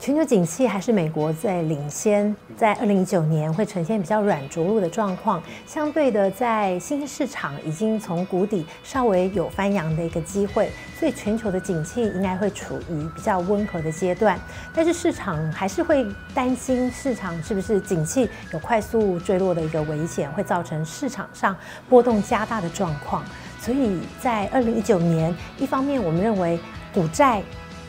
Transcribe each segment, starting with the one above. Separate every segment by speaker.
Speaker 1: 全球景气还是美国在领先，在二零一九年会呈现比较软着陆的状况。相对的，在新兴市场已经从谷底稍微有翻扬的一个机会，所以全球的景气应该会处于比较温和的阶段。但是市场还是会担心市场是不是景气有快速坠落的一个危险，会造成市场上波动加大的状况。所以在二零一九年，一方面我们认为股债。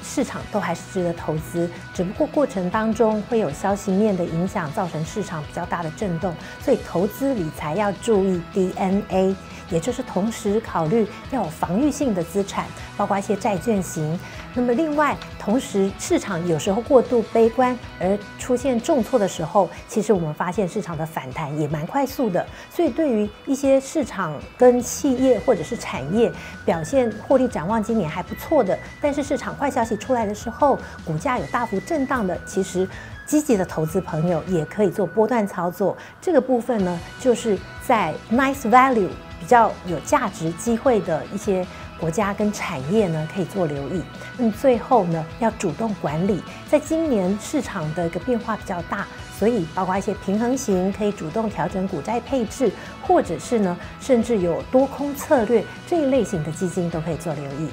Speaker 1: 市场都还是值得投资，只不过过程当中会有消息面的影响，造成市场比较大的震动，所以投资理财要注意 DNA。也就是同时考虑要有防御性的资产，包括一些债券型。那么另外，同时市场有时候过度悲观而出现重挫的时候，其实我们发现市场的反弹也蛮快速的。所以对于一些市场跟企业或者是产业表现获利展望今年还不错的，但是市场坏消息出来的时候，股价有大幅震荡的，其实积极的投资朋友也可以做波段操作。这个部分呢，就是在 nice value。比较有价值机会的一些国家跟产业呢，可以做留意。那么最后呢，要主动管理。在今年市场的一个变化比较大，所以包括一些平衡型可以主动调整股债配置，或者是呢，甚至有多空策略这一类型的基金都可以做留意。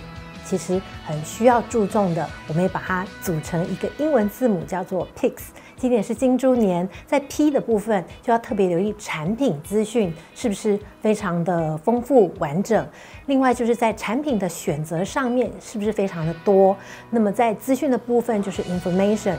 Speaker 1: 其实很需要注重的，我们也把它组成一个英文字母，叫做 PIX。今年是金猪年，在 P 的部分就要特别留意产品资讯是不是非常的丰富完整。另外就是在产品的选择上面是不是非常的多。那么在资讯的部分就是 information，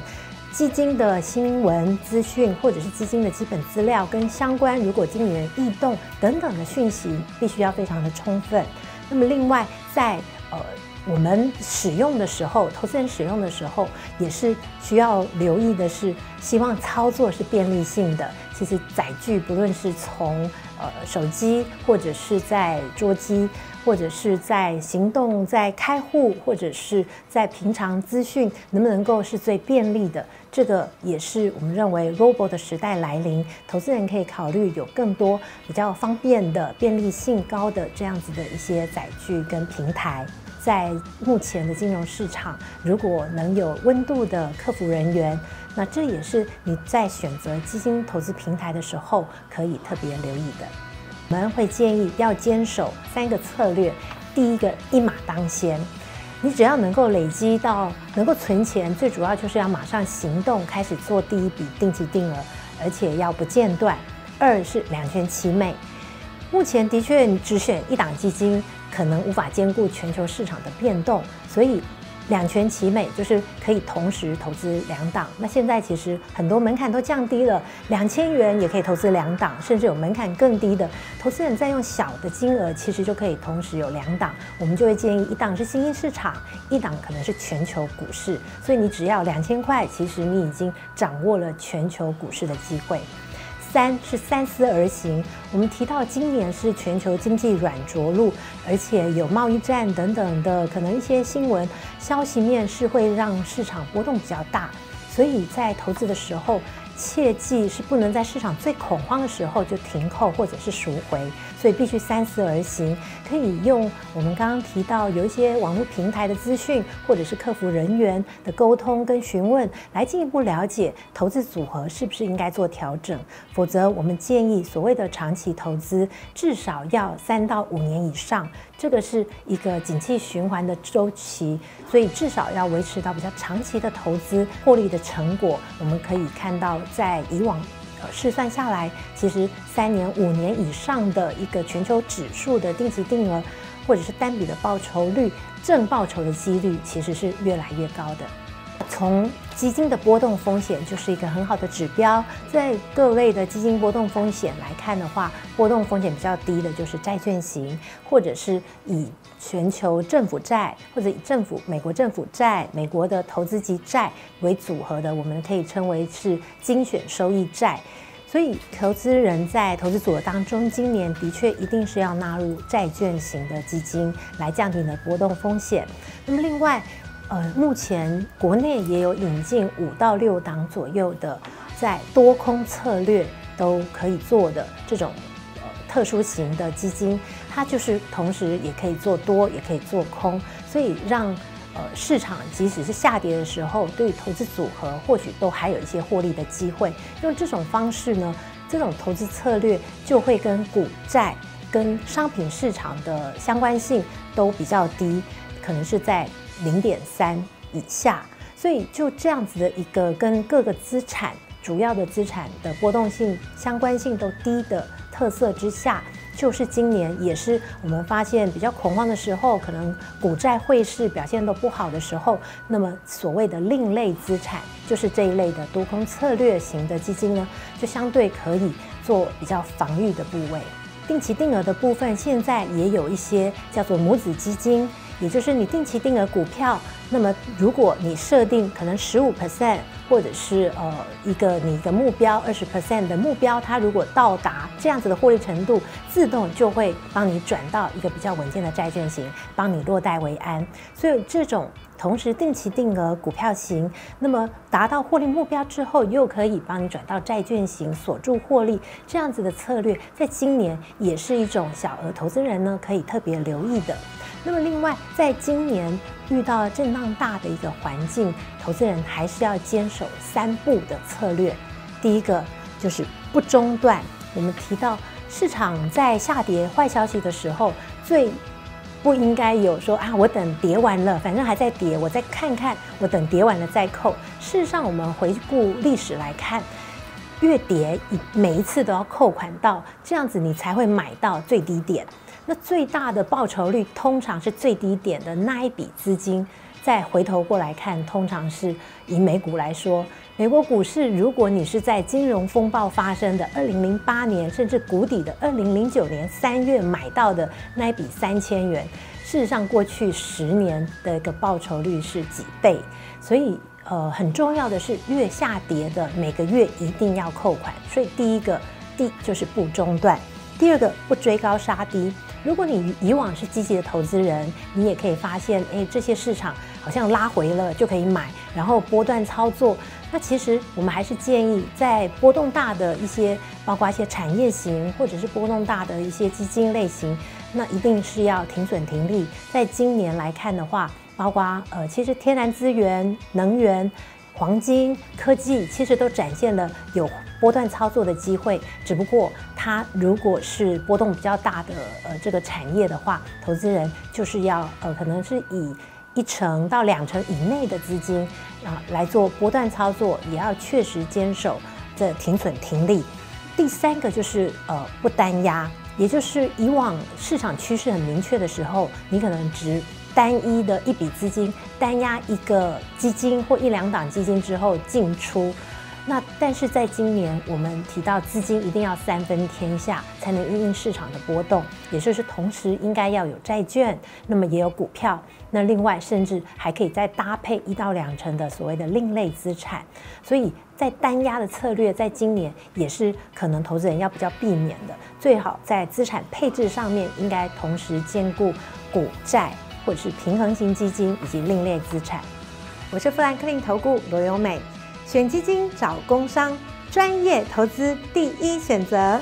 Speaker 1: 基金的新闻资讯或者是基金的基本资料跟相关，如果经理人异动等等的讯息，必须要非常的充分。那么另外在呃。我们使用的时候，投资人使用的时候，也是需要留意的是，希望操作是便利性的。其实载具不论是从呃手机，或者是在桌机，或者是在行动，在开户，或者是在平常资讯，能不能够是最便利的？这个也是我们认为 robot 的时代来临，投资人可以考虑有更多比较方便的、便利性高的这样子的一些载具跟平台。在目前的金融市场，如果能有温度的客服人员，那这也是你在选择基金投资平台的时候可以特别留意的。我们会建议要坚守三个策略。第一个，一马当先，你只要能够累积到能够存钱，最主要就是要马上行动，开始做第一笔定期定额，而且要不间断。二是两全其美，目前的确只选一档基金。可能无法兼顾全球市场的变动，所以两全其美就是可以同时投资两档。那现在其实很多门槛都降低了，两千元也可以投资两档，甚至有门槛更低的投资人再用小的金额，其实就可以同时有两档。我们就会建议一档是新兴市场，一档可能是全球股市。所以你只要两千块，其实你已经掌握了全球股市的机会。三是三思而行。我们提到今年是全球经济软着陆，而且有贸易战等等的可能一些新闻消息面是会让市场波动比较大，所以在投资的时候。切记是不能在市场最恐慌的时候就停扣或者是赎回，所以必须三思而行。可以用我们刚刚提到有一些网络平台的资讯，或者是客服人员的沟通跟询问，来进一步了解投资组合是不是应该做调整。否则，我们建议所谓的长期投资至少要三到五年以上，这个是一个景气循环的周期，所以至少要维持到比较长期的投资获利的成果。我们可以看到。在以往，呃试算下来，其实三年、五年以上的一个全球指数的定期定额，或者是单笔的报酬率、正报酬的几率，其实是越来越高的。从基金的波动风险就是一个很好的指标，在各类的基金波动风险来看的话，波动风险比较低的就是债券型，或者是以全球政府债或者以政府美国政府债、美国的投资级债为组合的，我们可以称为是精选收益债。所以，投资人在投资组合当中，今年的确一定是要纳入债券型的基金来降低你的波动风险。那么，另外。呃，目前国内也有引进五到六档左右的，在多空策略都可以做的这种呃特殊型的基金，它就是同时也可以做多，也可以做空，所以让呃市场即使是下跌的时候，对于投资组合或许都还有一些获利的机会。用这种方式呢，这种投资策略就会跟股债、跟商品市场的相关性都比较低，可能是在零点三以下。所以就这样子的一个跟各个资产主要的资产的波动性相关性都低的特色之下。就是今年也是我们发现比较恐慌的时候，可能股债汇市表现都不好的时候，那么所谓的另类资产，就是这一类的多空策略型的基金呢，就相对可以做比较防御的部位。定期定额的部分，现在也有一些叫做母子基金，也就是你定期定额股票，那么如果你设定可能十五 percent。或者是呃一个你的目标二十 percent 的目标，它如果到达这样子的获利程度，自动就会帮你转到一个比较稳健的债券型，帮你落袋为安。所以这种同时定期定额股票型，那么达到获利目标之后，又可以帮你转到债券型锁住获利，这样子的策略，在今年也是一种小额投资人呢可以特别留意的。那么另外，在今年遇到震荡大的一个环境，投资人还是要坚守三步的策略。第一个就是不中断。我们提到市场在下跌坏消息的时候，最不应该有说啊，我等跌完了，反正还在跌，我再看看，我等跌完了再扣。事实上，我们回顾历史来看，越跌每一次都要扣款到，这样子你才会买到最低点。那最大的报酬率通常是最低点的那一笔资金，再回头过来看，通常是以美股来说，美国股市，如果你是在金融风暴发生的二零零八年，甚至谷底的二零零九年三月买到的那一笔三千元，事实上过去十年的一个报酬率是几倍，所以呃很重要的是月下跌的每个月一定要扣款，所以第一个第就是不中断，第二个不追高杀低。如果你以往是积极的投资人，你也可以发现，哎，这些市场好像拉回了就可以买，然后波段操作。那其实我们还是建议，在波动大的一些，包括一些产业型或者是波动大的一些基金类型，那一定是要停损停利。在今年来看的话，包括呃，其实天然资源、能源。黄金科技其实都展现了有波段操作的机会，只不过它如果是波动比较大的呃这个产业的话，投资人就是要呃可能是以一成到两成以内的资金啊来做波段操作，也要确实坚守这停损停利。第三个就是呃不单压，也就是以往市场趋势很明确的时候，你可能只。单一的一笔资金单押一个基金或一两档基金之后进出，那但是在今年我们提到资金一定要三分天下才能应应市场的波动，也就是同时应该要有债券，那么也有股票，那另外甚至还可以再搭配一到两成的所谓的另类资产，所以在单压的策略在今年也是可能投资人要比较避免的，最好在资产配置上面应该同时兼顾股债。或者是平衡型基金以及另类资产。我是富兰克林投顾罗友美，选基金找工商，专业投资第一选择。